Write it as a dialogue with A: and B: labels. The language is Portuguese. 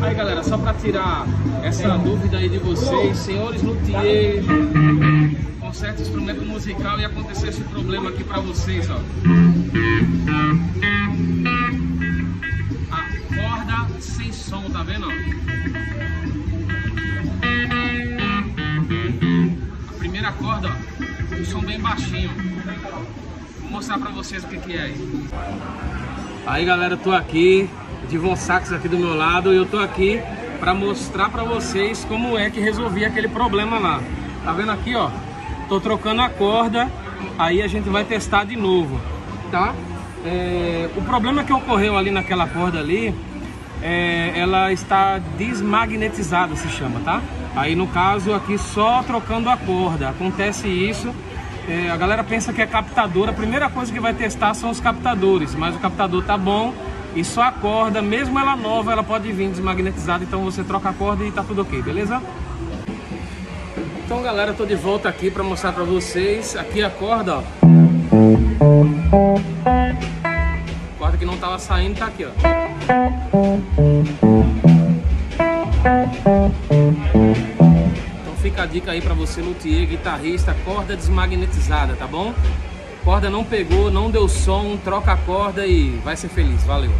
A: Aí galera, só para tirar essa dúvida aí de vocês, senhores luthier, conserta instrumento musical e acontecer esse problema aqui para vocês, ó. A corda sem som, tá vendo? A primeira corda, ó, um som bem baixinho. Vou mostrar para vocês o que, que é aí. Aí galera, eu tô aqui, Divon Sax aqui do meu lado e eu tô aqui para mostrar para vocês como é que resolvi aquele problema lá. Tá vendo aqui, ó? Tô trocando a corda, aí a gente vai testar de novo, tá? É, o problema que ocorreu ali naquela corda ali, é, ela está desmagnetizada, se chama, tá? Aí no caso aqui só trocando a corda, acontece isso. É, a galera pensa que é captador, a primeira coisa que vai testar são os captadores, mas o captador tá bom, e só a corda, mesmo ela nova, ela pode vir desmagnetizada, então você troca a corda e tá tudo ok, beleza? Então galera, tô de volta aqui para mostrar para vocês, aqui a corda, ó. A corda que não tava saindo tá aqui, ó. Fica a dica aí para você luthier, guitarrista, corda desmagnetizada, tá bom? corda não pegou, não deu som, troca a corda e vai ser feliz. Valeu!